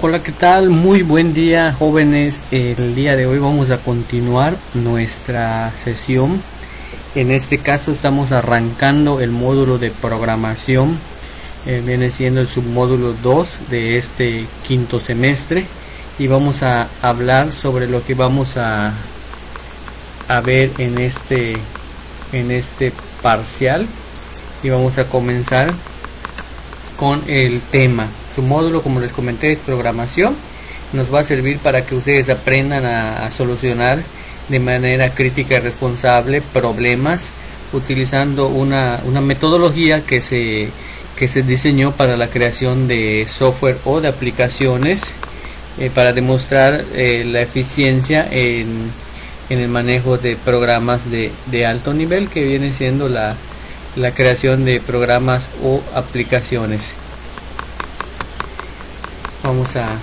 Hola, ¿qué tal? Muy buen día, jóvenes. El día de hoy vamos a continuar nuestra sesión. En este caso estamos arrancando el módulo de programación. Eh, viene siendo el submódulo 2 de este quinto semestre. Y vamos a hablar sobre lo que vamos a, a ver en este, en este parcial. Y vamos a comenzar con el tema su módulo, como les comenté, es programación. Nos va a servir para que ustedes aprendan a, solucionar de manera crítica y responsable problemas utilizando una, metodología que se, diseñó para la creación de software o de aplicaciones eh, para demostrar eh, la eficiencia en, el manejo de programas de, alto nivel que viene siendo la creación de programas o aplicaciones vamos a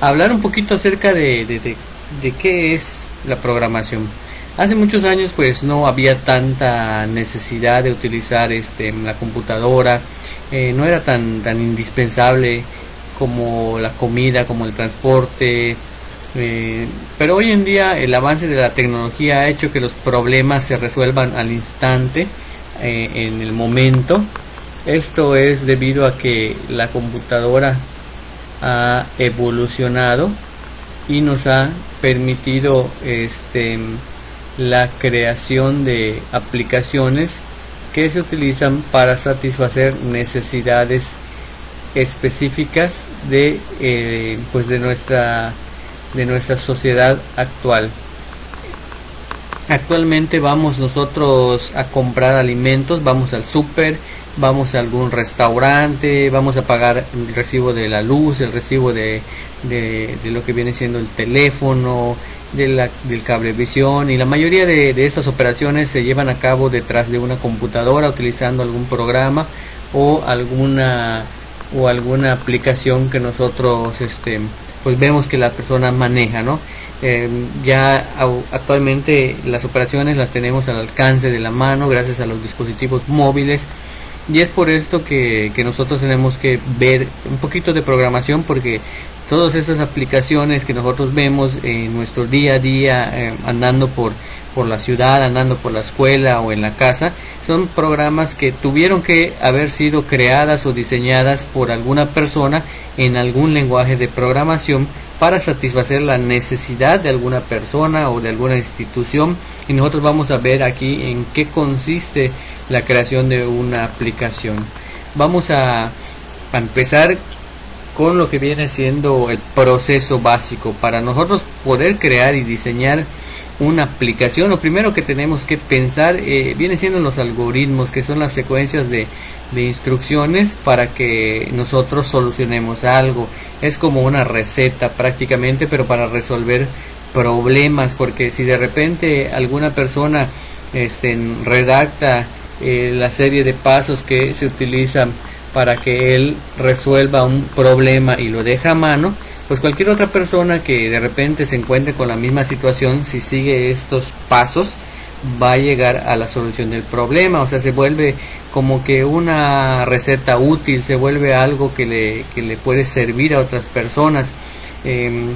hablar un poquito acerca de, de, qué es la programación. Hace muchos años pues no había tanta necesidad de utilizar este, la computadora, eh, no era tan, tan indispensable como la comida, como el transporte, eh, pero hoy en día el avance de la tecnología ha hecho que los problemas se resuelvan al instante, eh, en el momento, esto es debido a que la computadora ha evolucionado y nos ha permitido este, la creación de aplicaciones que se utilizan para satisfacer necesidades específicas de eh, pues de nuestra de nuestra sociedad actual actualmente vamos nosotros a comprar alimentos vamos al súper vamos a algún restaurante, vamos a pagar el recibo de la luz, el recibo de, de, lo que viene siendo el teléfono, del cablevisión y la mayoría de, de estas operaciones se llevan a cabo detrás de una computadora utilizando algún programa o alguna o alguna aplicación que nosotros este pues vemos que la persona maneja no eh, ya actualmente las operaciones las tenemos al alcance de la mano gracias a los dispositivos móviles. Y es por esto que, nosotros tenemos que ver un poquito de programación porque todas estas aplicaciones que nosotros vemos en nuestro día a día eh, andando por, por la ciudad, andando por la escuela o en la casa, son programas que tuvieron que haber sido creadas o diseñadas por alguna persona en algún lenguaje de programación para satisfacer la necesidad de alguna persona o de alguna institución y nosotros vamos a ver aquí en qué consiste la creación de una aplicación. Vamos a, empezar con lo que viene siendo el proceso básico para nosotros poder crear y diseñar una aplicación, lo primero que tenemos que pensar eh, viene siendo los algoritmos, que son las secuencias de, instrucciones para que nosotros solucionemos algo. Es como una receta prácticamente, pero para resolver problemas, porque si de repente alguna persona este, redacta eh, la serie de pasos que se utilizan para que él resuelva un problema y lo deja a mano, pues cualquier otra persona que de repente se encuentre con la misma situación, si sigue estos pasos, va a llegar a la solución del problema, o sea, se vuelve como que una receta útil, se vuelve algo que le, que le puede servir a otras personas. Eh,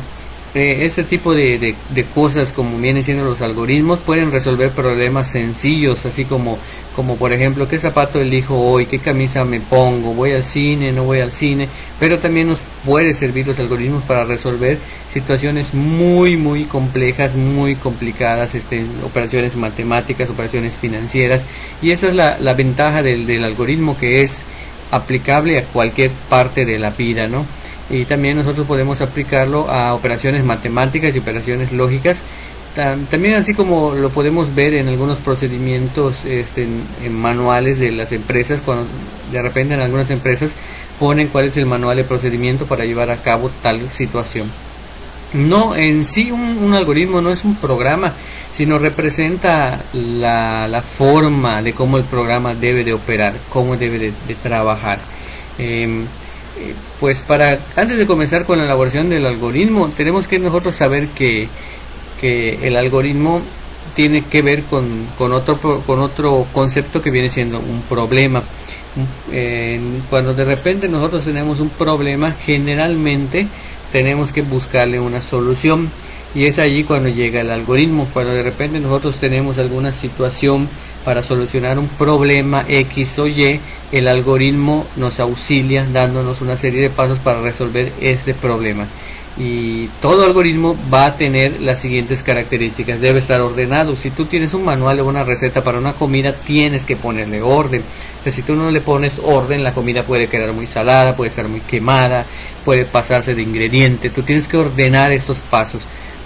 eh, este tipo de, de, cosas como vienen siendo los algoritmos pueden resolver problemas sencillos así como como por ejemplo qué zapato elijo hoy qué camisa me pongo voy al cine no voy al cine pero también nos puede servir los algoritmos para resolver situaciones muy muy complejas muy complicadas este, operaciones matemáticas operaciones financieras. Y esa es la, la ventaja del, del algoritmo que es aplicable a cualquier parte de la vida no y también nosotros podemos aplicarlo a operaciones matemáticas y operaciones lógicas. También así como lo podemos ver en algunos procedimientos este, en, manuales de las empresas cuando de repente en algunas empresas ponen cuál es el manual de procedimiento para llevar a cabo tal situación. No en sí un, algoritmo no es un programa sino representa la, forma de cómo el programa debe de operar cómo debe de, trabajar. Em, pues para antes de comenzar con la elaboración del algoritmo tenemos que nosotros saber que, que el algoritmo tiene que ver con, con, otro con otro concepto que viene siendo un problema. Cuando de repente nosotros tenemos un problema, generalmente tenemos que buscarle una solución. Y es allí cuando llega el algoritmo, cuando de repente nosotros tenemos alguna situación para solucionar un problema X o Y, el algoritmo nos auxilia dándonos una serie de pasos para resolver este problema y todo algoritmo va a tener las siguientes características. Debe estar ordenado. Si tú tienes un manual o una receta para una comida, tienes que ponerle orden. si tú no le pones orden, la comida puede quedar muy salada, puede estar muy quemada, puede pasarse de ingrediente. Tú tienes que ordenar estos pasos.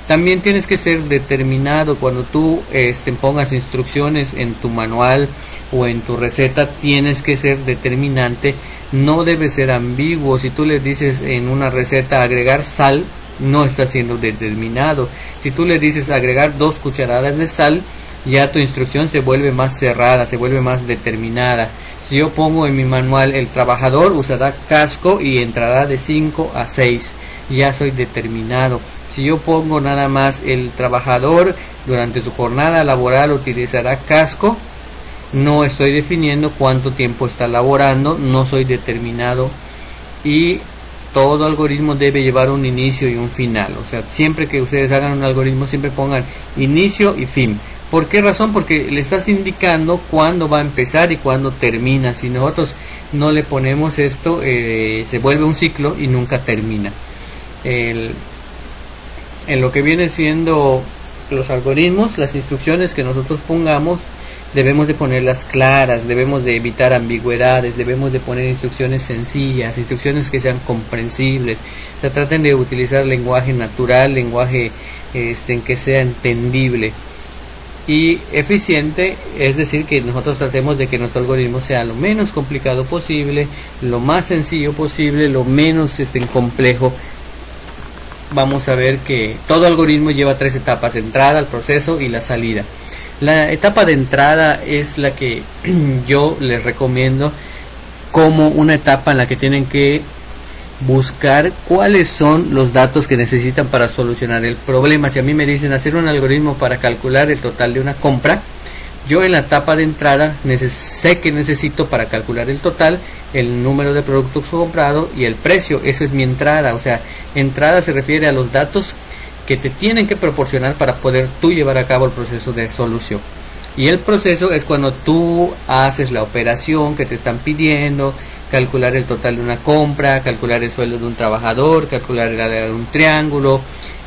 También tienes que ser determinado cuando tú este, pongas instrucciones en tu manual o en tu receta, tienes que ser determinante, no debe ser ambiguo. Si tú le dices en una receta agregar sal, no está siendo determinado. Si tú le dices agregar dos cucharadas de sal, ya tu instrucción se vuelve más cerrada, se vuelve más determinada. Si yo pongo en mi manual el trabajador usará casco y entrará de 5 a 6, ya soy determinado. Si yo pongo nada más el trabajador durante su jornada laboral utilizará casco, no estoy definiendo cuánto tiempo está laborando, no soy determinado y todo algoritmo debe llevar un inicio y un final. O sea, siempre que ustedes hagan un algoritmo, siempre pongan inicio y fin. ¿Por qué razón? Porque le estás indicando cuándo va a empezar y cuándo termina. Si nosotros no le ponemos esto, eh, se vuelve un ciclo y nunca termina. En lo que viene siendo los algoritmos, las instrucciones que nosotros pongamos, debemos de ponerlas claras, debemos de evitar ambigüedades, debemos de poner instrucciones sencillas, instrucciones que sean comprensibles, se traten de utilizar lenguaje natural, lenguaje este, en que sea entendible. Y eficiente, es decir, que nosotros tratemos de que nuestro algoritmo sea lo menos complicado posible, lo más sencillo posible, lo menos este, complejo vamos a ver que todo algoritmo lleva tres etapas, entrada, el proceso y la salida. La etapa de entrada es la que yo les recomiendo como una etapa en la que tienen que buscar cuáles son los datos que necesitan para solucionar el problema. Si a mí me dicen hacer un algoritmo para calcular el total de una compra, yo en la etapa de entrada sé que necesito para calcular el total el número de productos comprados y el precio. Eso es mi entrada. O sea, entrada se refiere a los datos que te tienen que proporcionar para poder tú llevar a cabo el proceso de solución. Y el proceso es cuando tú haces la operación que te están pidiendo, calcular el total de una compra, calcular el sueldo de un trabajador, calcular el área de un triángulo.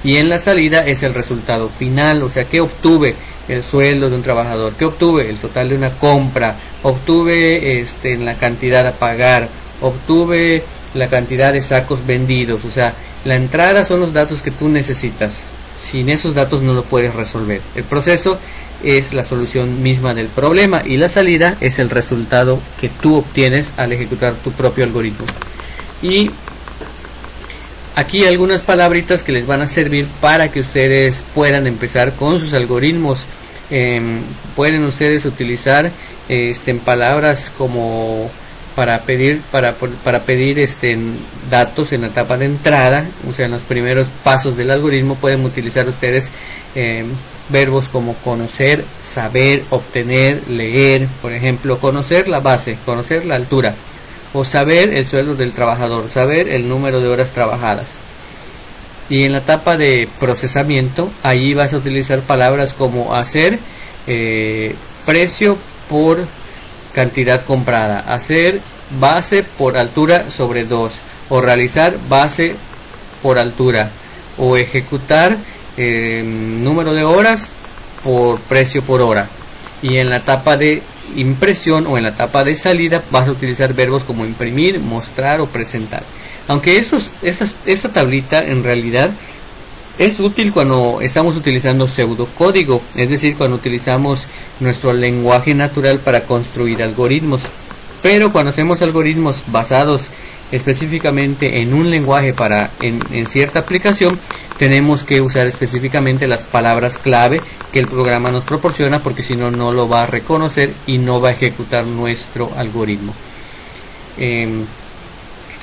Y en la salida es el resultado final, o sea, ¿qué obtuve? El sueldo de un trabajador. ¿Qué obtuve? El total de una compra. Obtuve este, la cantidad a pagar. Obtuve la cantidad de sacos vendidos. O sea, la entrada son los datos que tú necesitas. Sin esos datos no lo puedes resolver. El proceso es la solución misma del problema y la salida es el resultado que tú obtienes al ejecutar tu propio algoritmo. Y aquí algunas palabritas que les van a servir para que ustedes puedan empezar con sus algoritmos. Em, pueden ustedes utilizar este, palabras como para pedir para, para pedir este, datos en la etapa de entrada, o sea, en los primeros pasos del algoritmo pueden utilizar ustedes em, verbos como conocer, saber, obtener, leer, por ejemplo, conocer la base, conocer la altura, o saber el sueldo del trabajador, saber el número de horas trabajadas. Y en la etapa de procesamiento, ahí vas a utilizar palabras como hacer eh, precio por cantidad comprada, hacer base por altura sobre 2 o realizar base por altura o ejecutar eh, número de horas por precio por hora. Y en la etapa de impresión o en la etapa de salida vas a utilizar verbos como imprimir, mostrar o presentar. Aunque esos, esta tablita en realidad es útil cuando estamos utilizando pseudocódigo, es decir, cuando utilizamos nuestro lenguaje natural para construir algoritmos. Pero cuando hacemos algoritmos basados específicamente en un lenguaje para en, cierta aplicación tenemos que usar específicamente las palabras clave que el programa nos proporciona porque si no no lo va a reconocer y no va a ejecutar nuestro algoritmo. Em,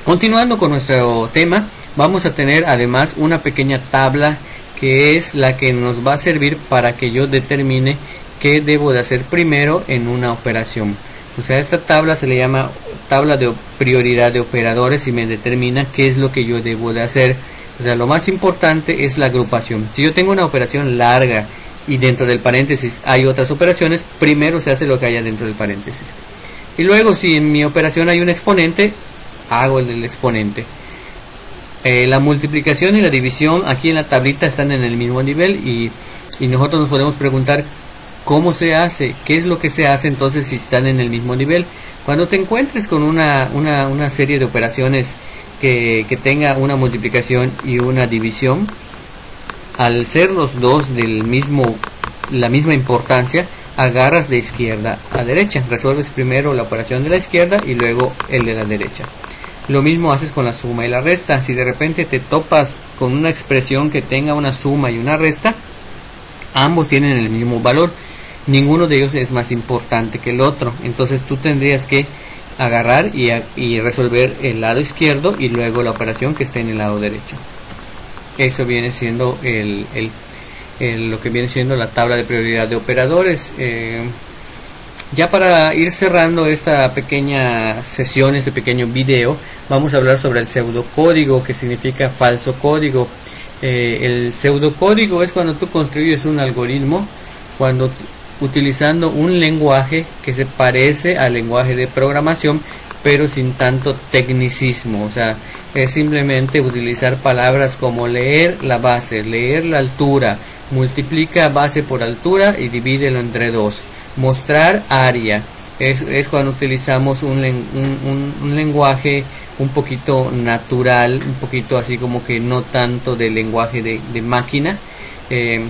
continuando con nuestro tema vamos a tener además una pequeña tabla que es la que nos va a servir para que yo determine qué debo de hacer primero en una operación. O sea, esta tabla se le llama tabla de prioridad de operadores y me determina qué es lo que yo debo de hacer. O sea, lo más importante es la agrupación. Si yo tengo una operación larga y dentro del paréntesis hay otras operaciones, primero se hace lo que haya dentro del paréntesis. Y luego si en mi operación hay un exponente, hago el exponente. Eh, la multiplicación y la división aquí en la tablita están en el mismo nivel y nosotros nos podemos preguntar cómo se hace, qué es lo que se hace entonces si están en el mismo nivel. Cuando te encuentres con una, una, una serie de operaciones que, que, tenga una multiplicación y una división, al ser los dos del mismo, la misma importancia, agarras de izquierda a derecha. Resuelves primero la operación de la izquierda y luego el de la derecha. Lo mismo haces con la suma y la resta. Si de repente te topas con una expresión que tenga una suma y una resta, ambos tienen el mismo valor ninguno de ellos es más importante que el otro. Entonces tú tendrías que agarrar y, resolver el lado izquierdo y luego la operación que esté en el lado derecho. Eso viene siendo el, lo que viene siendo la tabla de prioridad de operadores. Eh, ya para ir cerrando esta pequeña sesión, este pequeño video, vamos a hablar sobre el pseudocódigo, que significa falso código. Eh, el pseudocódigo es cuando tú construyes un algoritmo, cuando utilizando un lenguaje que se parece al lenguaje de programación pero sin tanto tecnicismo, o sea, es simplemente utilizar palabras como leer la base, leer la altura, multiplica base por altura y divídelo entre dos, mostrar área, es, es cuando utilizamos un, un, lenguaje un poquito natural, un poquito así como que no tanto de lenguaje de, de máquina, eh,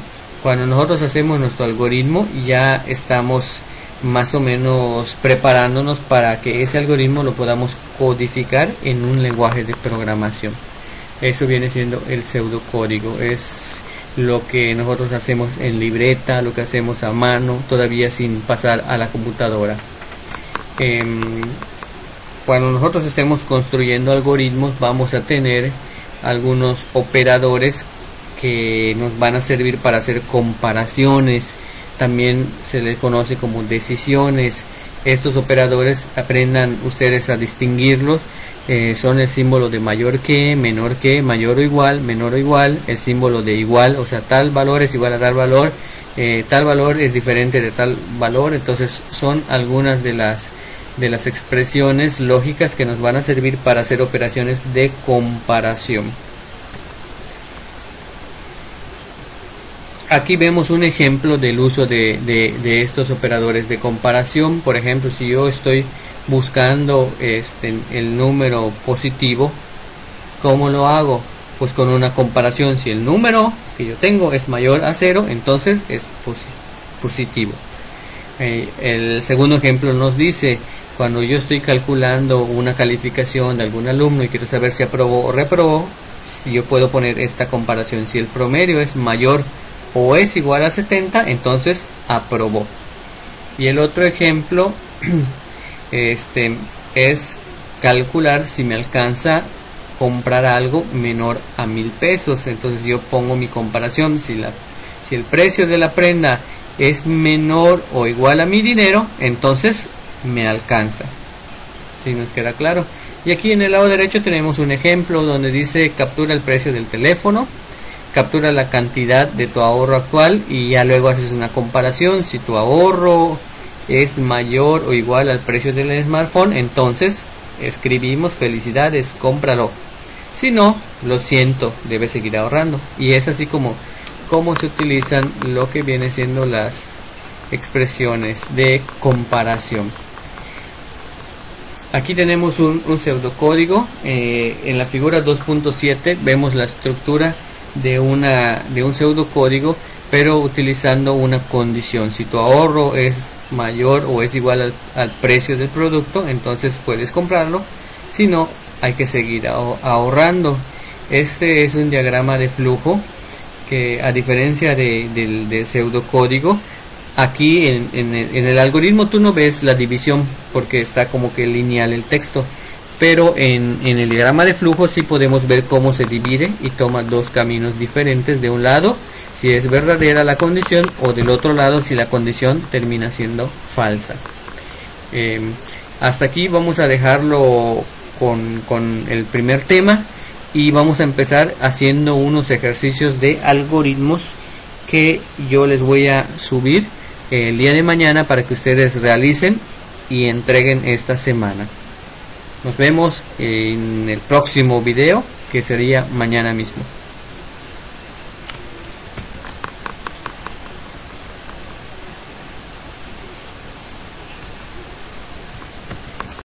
cuando nosotros hacemos nuestro algoritmo ya estamos más o menos preparándonos para que ese algoritmo lo podamos codificar en un lenguaje de programación. Eso viene siendo el pseudocódigo, es lo que nosotros hacemos en libreta, lo que hacemos a mano, todavía sin pasar a la computadora. Em, cuando nosotros estemos construyendo algoritmos vamos a tener algunos operadores que nos van a servir para hacer comparaciones, también se les conoce como decisiones. Estos operadores aprendan ustedes a distinguirlos. Eh, son el símbolo de mayor que, menor que, mayor o igual, menor o igual, el símbolo de igual, o sea, tal valor es igual a tal valor, eh, tal valor es diferente de tal valor, entonces son algunas de las de las expresiones lógicas que nos van a servir para hacer operaciones de comparación. Aquí vemos un ejemplo del uso de, estos operadores de comparación. Por ejemplo, si yo estoy buscando este, el número positivo, ¿cómo lo hago? Pues con una comparación. Si el número que yo tengo es mayor a cero, entonces es positivo. Eh, el segundo ejemplo nos dice, cuando yo estoy calculando una calificación de algún alumno y quiero saber si aprobó o reprobó, yo puedo poner esta comparación. Si el promedio es mayor o es igual a 70, entonces aprobó. Y el otro ejemplo este, es calcular si me alcanza comprar algo menor a mil pesos. Entonces yo pongo mi comparación. Si, la, si el precio de la prenda es menor o igual a mi dinero, entonces me alcanza. Si nos queda claro. Y aquí en el lado derecho tenemos un ejemplo donde dice captura el precio del teléfono captura la cantidad de tu ahorro actual y ya luego haces una comparación. Si tu ahorro es mayor o igual al precio del smartphone, entonces escribimos felicidades, cómpralo. Si no, lo siento, debes seguir ahorrando. Y es así como, se utilizan lo que viene siendo las expresiones de comparación. Aquí tenemos un, un pseudocódigo. Eh, en la figura 2.7 vemos la estructura de, una, de un pseudocódigo, pero utilizando una condición. Si tu ahorro es mayor o es igual al, precio del producto, entonces puedes comprarlo. Si no, hay que seguir ahorrando. Este es un diagrama de flujo que a diferencia de, del, pseudocódigo, aquí en, en, el, algoritmo tú no ves la división porque está como que lineal el texto pero en, el diagrama de flujo sí podemos ver cómo se divide y toma dos caminos diferentes de un lado si es verdadera la condición o del otro lado si la condición termina siendo falsa. Em, hasta aquí vamos a dejarlo con, con el primer tema y vamos a empezar haciendo unos ejercicios de algoritmos que yo les voy a subir el día de mañana para que ustedes realicen y entreguen esta semana. Nos vemos en el próximo video que sería mañana mismo.